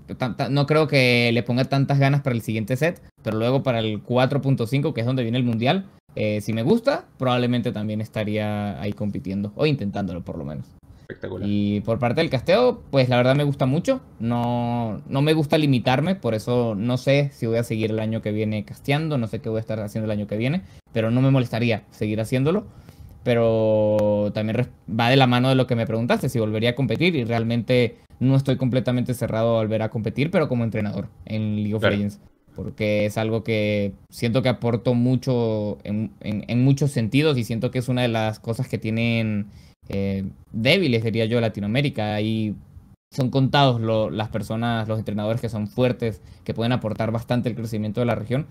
no creo que le ponga tantas ganas para el siguiente set, pero luego para el 4.5, que es donde viene el mundial, eh, si me gusta, probablemente también estaría ahí compitiendo, o intentándolo por lo menos. Espectacular. Y por parte del casteo, pues la verdad me gusta mucho. No, no me gusta limitarme, por eso no sé si voy a seguir el año que viene casteando, no sé qué voy a estar haciendo el año que viene, pero no me molestaría seguir haciéndolo pero también va de la mano de lo que me preguntaste, si volvería a competir y realmente no estoy completamente cerrado a volver a competir, pero como entrenador en League of Legends, porque es algo que siento que aporto mucho en, muchos sentidos y siento que es una de las cosas que tienen eh, débiles, diría yo, Latinoamérica. Y son contados las personas, los entrenadores que son fuertes, que pueden aportar bastante el crecimiento de la región.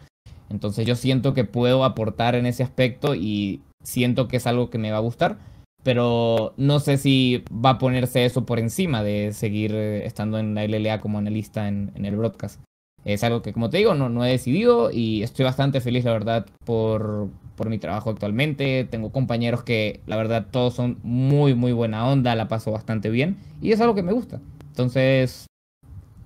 Entonces yo siento que puedo aportar en ese aspecto y siento que es algo que me va a gustar, pero no sé si va a ponerse eso por encima de seguir eh, estando en la LLA como analista en, el broadcast. Es algo que, como te digo, no, no he decidido y estoy bastante feliz, la verdad, por, por mi trabajo actualmente. Tengo compañeros que, la verdad, todos son muy, muy buena onda, la paso bastante bien y es algo que me gusta. Entonces,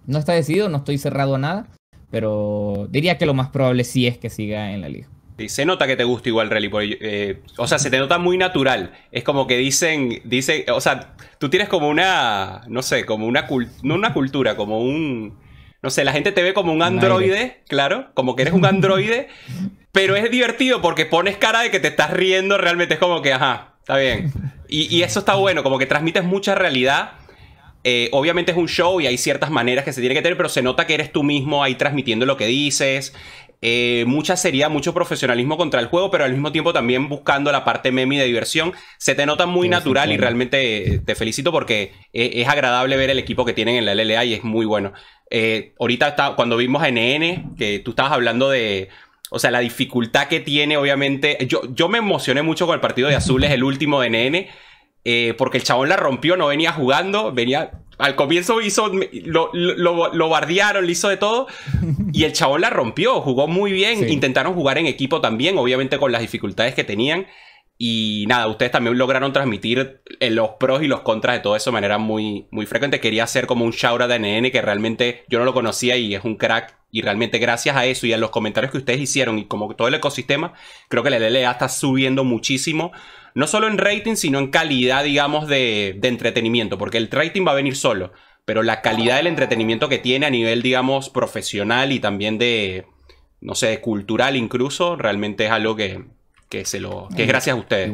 no está decidido, no estoy cerrado a nada, pero diría que lo más probable sí es que siga en la liga se nota que te gusta igual Rally. Eh, o sea, se te nota muy natural. Es como que dicen, dice, o sea, tú tienes como una, no sé, como una, no una cultura, como un, no sé, la gente te ve como un androide, claro, como que eres un androide, pero es divertido porque pones cara de que te estás riendo, realmente es como que, ajá, está bien. Y, eso está bueno, como que transmites mucha realidad. Eh, obviamente es un show y hay ciertas maneras que se tiene que tener, pero se nota que eres tú mismo ahí transmitiendo lo que dices. Eh, mucha seriedad, mucho profesionalismo contra el juego, pero al mismo tiempo también buscando la parte meme de diversión. Se te nota muy natural y realmente te felicito porque e, es, agradable ver el equipo que tienen en la LLA y es muy bueno. Eh, ahorita está, cuando vimos a NN, que tú estabas hablando de, o sea, la dificultad que tiene, obviamente. Yo, yo me emocioné mucho con el partido de Azules, el último de NN, eh, porque el chabón la rompió, no venía jugando, venía al comienzo hizo, lo, lo, bardearon, le hizo de todo. Y el chabón la rompió, jugó muy bien. Intentaron jugar en equipo también, obviamente con las dificultades que tenían. Y nada, ustedes también lograron transmitir eh, los pros y los contras de todo eso de manera muy, muy frecuente. Quería hacer como un shout de NN que realmente yo no lo conocía y es un crack. Y realmente gracias a eso y a los comentarios que ustedes hicieron y como todo el ecosistema, creo que la LLA está subiendo muchísimo no solo en rating, sino en calidad, digamos, de, entretenimiento, porque el rating va a venir solo, pero la calidad del entretenimiento que tiene a nivel, digamos, profesional y también de, no sé, cultural incluso, realmente es algo que, se lo, que es gracias a ustedes.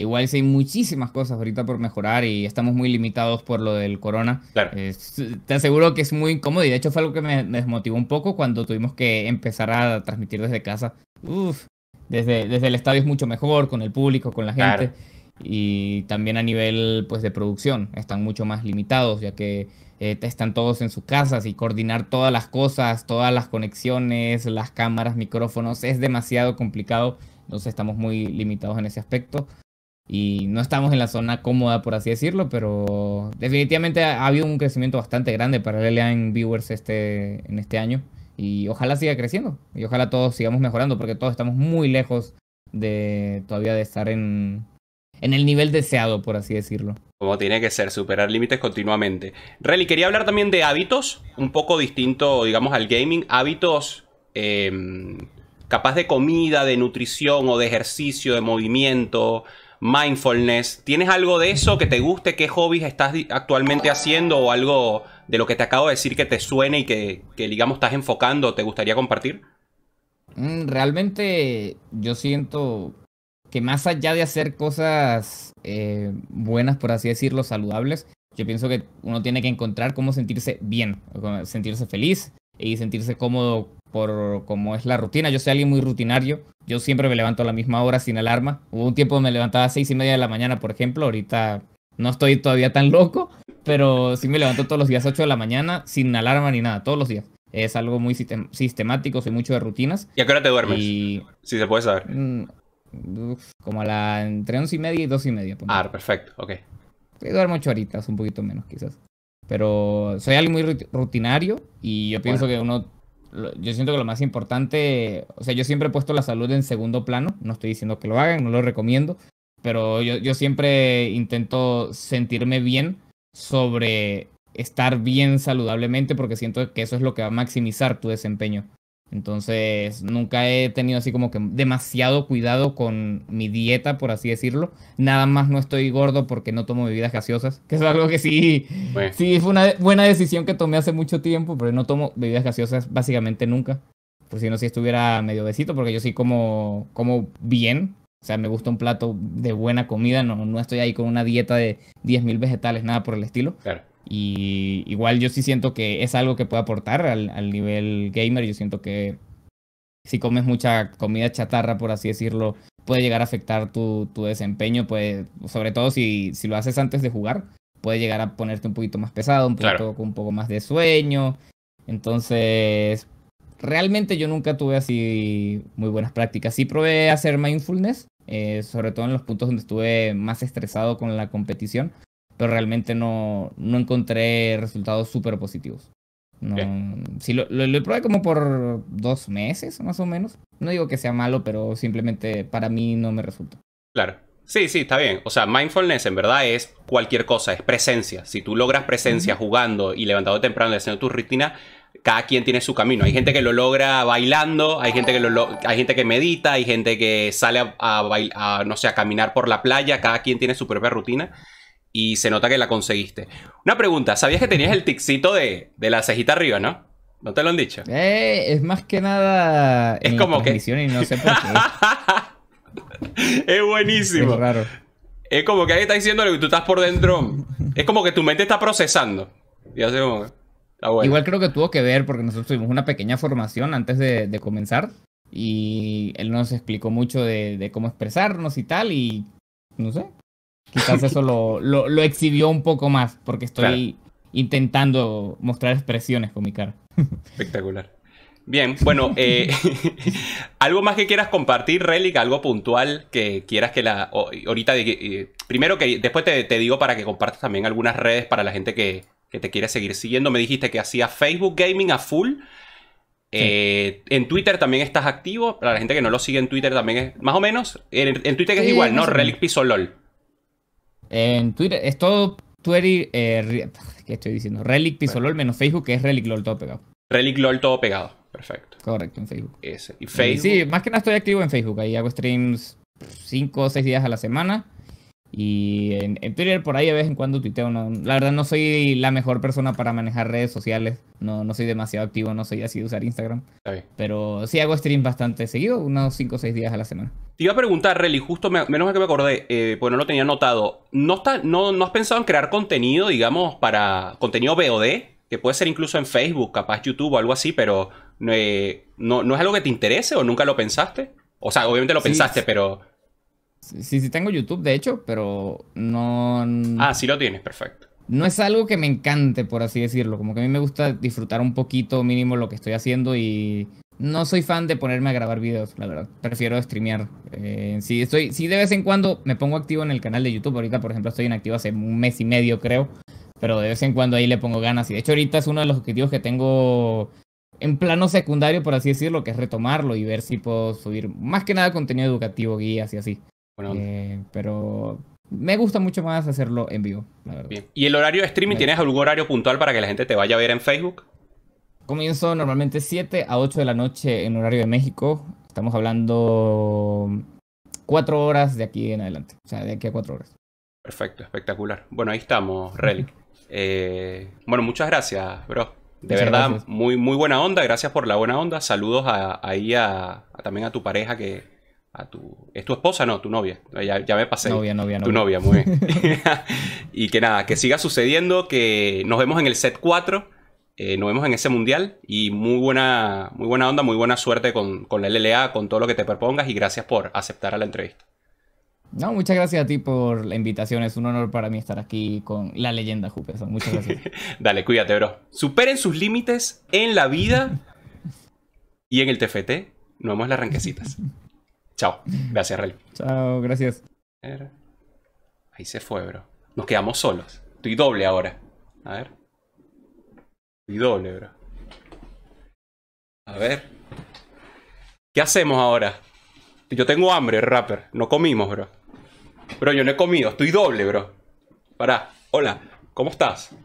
Igual sí hay muchísimas cosas ahorita por mejorar y estamos muy limitados por lo del corona. Claro. te aseguro que es muy incómodo y de hecho fue algo que me desmotivó un poco cuando tuvimos que empezar a transmitir desde casa. Uf, desde, desde el estadio es mucho mejor, con el público, con la gente. Y también a nivel pues, de producción están mucho más limitados, ya que eh, están todos en sus casas y coordinar todas las cosas, todas las conexiones, las cámaras, micrófonos, es demasiado complicado. Entonces estamos muy limitados en ese aspecto y no estamos en la zona cómoda, por así decirlo, pero definitivamente ha, habido un crecimiento bastante grande para LLA en viewers este, en este año y ojalá siga creciendo y ojalá todos sigamos mejorando porque todos estamos muy lejos de todavía de estar en, en el nivel deseado, por así decirlo. Como tiene que ser, superar límites continuamente. Relly, quería hablar también de hábitos, un poco distinto, digamos, al gaming. Hábitos em, capaz de comida, de nutrición o de ejercicio, de movimiento mindfulness. ¿Tienes algo de eso que te guste? ¿Qué hobbies estás actualmente haciendo o algo de lo que te acabo de decir que te suene y que, digamos, estás enfocando, te gustaría compartir? Mm, realmente yo siento que más allá de hacer cosas eh, buenas, por así decirlo, saludables, yo pienso que uno tiene que encontrar cómo sentirse bien, sentirse feliz y sentirse cómodo por cómo es la rutina. Yo soy alguien muy rutinario. Yo siempre me levanto a la misma hora sin alarma. Hubo un tiempo que me levantaba a seis y media de la mañana, por ejemplo. Ahorita no estoy todavía tan loco, pero sí me levanto todos los días 8 de la mañana sin alarma ni nada, todos los días. Es algo muy sistemático, soy mucho de rutinas. ¿Y a qué hora te duermes? Si se puede saber. Mm, como a la entre once y media y dos y media. Ah, perfecto, ok. Sí, duermo ocho horitas, un poquito menos quizás. Pero soy alguien muy rutinario y yo pienso que uno yo siento que lo más importante, o sea, yo siempre he puesto la salud en segundo plano, no estoy diciendo que lo hagan, no lo recomiendo, pero yo, yo siempre intento sentirme bien sobre estar bien saludablemente porque siento que eso es lo que va a maximizar tu desempeño. Entonces, nunca he tenido así como que demasiado cuidado con mi dieta, por así decirlo. Nada más no estoy gordo porque no tomo bebidas gaseosas, que es algo que sí, sí fue una buena decisión que tomé hace mucho tiempo, pero no tomo bebidas gaseosas básicamente nunca. Por si no, si estuviera medio besito, porque yo sí como, como bien. O sea, me gusta un plato de buena comida, no, no estoy ahí con una dieta de 10.000 vegetales, nada por el estilo. Claro. Y igual yo sí siento que es algo que puede aportar al, nivel gamer. Yo siento que si comes mucha comida chatarra, por así decirlo, puede llegar a afectar tu, tu desempeño. Puede, sobre todo si, si lo haces antes de jugar, puede llegar a ponerte un poquito más pesado, un poquito con un poco más de sueño. Entonces, realmente yo nunca tuve así muy buenas prácticas. Sí probé hacer mindfulness, eh, sobre todo en los puntos donde estuve más estresado con la competición pero realmente no, no encontré resultados súper positivos. No, sí, lo, lo, probé como por dos meses, más o menos. No digo que sea malo, pero simplemente para mí no me resulta. Claro. Sí, sí, está bien. O sea, mindfulness en verdad es cualquier cosa, es presencia. Si tú logras presencia jugando y levantando temprano y haciendo tu rutina, cada quien tiene su camino. Hay gente que lo logra bailando, hay gente que, lo, hay gente que medita, hay gente que sale a, a, no sé, a caminar por la playa, cada quien tiene su propia rutina y se nota que la conseguiste. Una pregunta, ¿sabías que tenías el ticito de, de la cejita arriba, no? ¿No te lo han dicho? Eh, es más que nada es como que y no sé por qué. es buenísimo. Es raro. Es como que alguien está diciendo que tú estás por dentro. es como que tu mente está procesando. Y hace como... Igual creo que tuvo que ver porque nosotros tuvimos una pequeña formación antes de, de comenzar. Y él nos explicó mucho de, de cómo expresarnos y tal. Y no sé, Quizás eso lo, lo, exhibió un poco más, porque estoy intentando mostrar expresiones con mi cara. Espectacular. Bien, bueno, eh, algo más que quieras compartir, Relic, algo puntual que quieras que la. ahorita, eh, primero que después te, digo para que compartas también algunas redes para la gente que, te quiere seguir siguiendo. Me dijiste que hacía Facebook Gaming a full. Eh, en Twitter también estás activo. Para la gente que no lo sigue en Twitter también es. Más o menos. En, Twitter es igual, ¿no? Relic Pisolol. En Twitter, es todo Twitter, eh, ¿qué estoy diciendo? Relic Pisolol menos Facebook, que es Relic LOL todo pegado. Relic LOL todo pegado, perfecto. Correcto, en Facebook. Ese. ¿Y Facebook? sí, más que nada estoy activo en Facebook, ahí hago streams 5 o 6 días a la semana. Y en, Twitter por ahí de vez en cuando tuiteo. No, la verdad no soy la mejor persona para manejar redes sociales. No, no soy demasiado activo, no soy así de usar Instagram. Pero sí hago stream bastante seguido, unos 5 o 6 días a la semana. Te iba a preguntar, Relly, justo menos mal que me acordé, eh, pues no lo tenía notado. ¿No, está, no, ¿No has pensado en crear contenido, digamos, para contenido VOD? Que puede ser incluso en Facebook, capaz YouTube o algo así, pero eh, no, no, es algo que te interese o nunca lo pensaste? O sea, obviamente lo pensaste, pero Sí, sí tengo YouTube, de hecho, pero no... Ah, sí lo tienes, perfecto. No es algo que me encante, por así decirlo. Como que a mí me gusta disfrutar un poquito mínimo lo que estoy haciendo y no soy fan de ponerme a grabar videos, la verdad. Prefiero streamear. Eh, sí, estoy, sí, de vez en cuando me pongo activo en el canal de YouTube. Ahorita, por ejemplo, estoy inactivo hace un mes y medio, creo. Pero de vez en cuando ahí le pongo ganas. Y de hecho, ahorita es uno de los objetivos que tengo en plano secundario, por así decirlo, que es retomarlo y ver si puedo subir más que nada contenido educativo, guías y así. Eh, pero me gusta mucho más hacerlo en vivo, ¿Y el horario de streaming? ¿Tienes algún horario puntual para que la gente te vaya a ver en Facebook? Comienzo normalmente 7 a 8 de la noche en horario de México. Estamos hablando 4 horas de aquí en adelante. O sea, de aquí a 4 horas. Perfecto, espectacular. Bueno, ahí estamos, Relic. Eh, bueno, muchas gracias, bro. De verdad, muy, muy buena onda. Gracias por la buena onda. Saludos ahí a, también a tu pareja que, a tu... ¿Es tu esposa? No, tu novia. Ya, me pasé. Novia, novia, novia. Tu novia, muy bien. y que nada, que siga sucediendo, que nos vemos en el set 4, eh, nos vemos en ese mundial y muy buena, muy buena onda, muy buena suerte con, la LLA, con todo lo que te propongas y gracias por aceptar a la entrevista. No, muchas gracias a ti por la invitación. Es un honor para mí estar aquí con la leyenda Jupeson. Muchas gracias. Dale, cuídate, bro. Superen sus límites en la vida y en el TFT. Nos vemos en las ranquecitas. Chao. Gracias, Rel. Chao, gracias. Ahí se fue, bro. Nos quedamos solos. Estoy doble ahora. A ver. Estoy doble, bro. A ver. ¿Qué hacemos ahora? Yo tengo hambre, rapper. No comimos, bro. Bro, yo no he comido. Estoy doble, bro. Pará. Hola. ¿Cómo estás?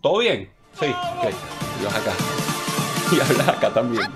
¿Todo bien? Sí. Ok. Y acá. Y hablas acá también.